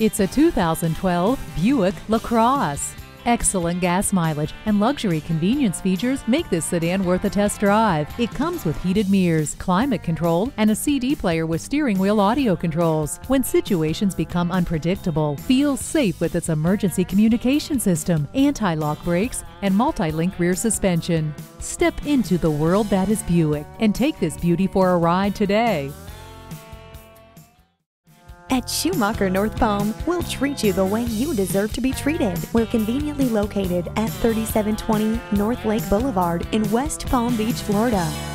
It's a 2012 Buick LaCrosse. Excellent gas mileage and luxury convenience features make this sedan worth a test drive. It comes with heated mirrors, climate control, and a CD player with steering wheel audio controls. When situations become unpredictable, feel safe with its emergency communication system, anti-lock brakes, and multi-link rear suspension. Step into the world that is Buick and take this beauty for a ride today. At Schumacher North Palm, we'll treat you the way you deserve to be treated. We're conveniently located at 3720 Northlake Boulevard in West Palm Beach, Florida.